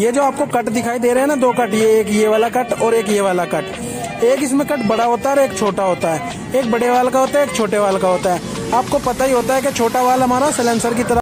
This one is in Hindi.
ये जो आपको कट दिखाई दे रहे हैं ना, दो कट, ये एक ये वाला कट और एक ये वाला कट। एक इसमें कट बड़ा होता है और एक छोटा होता है। एक बड़े वाल का होता है, एक छोटे वाल का होता है। आपको पता ही होता है कि छोटा वाल हमारा सिलेंसर की तरह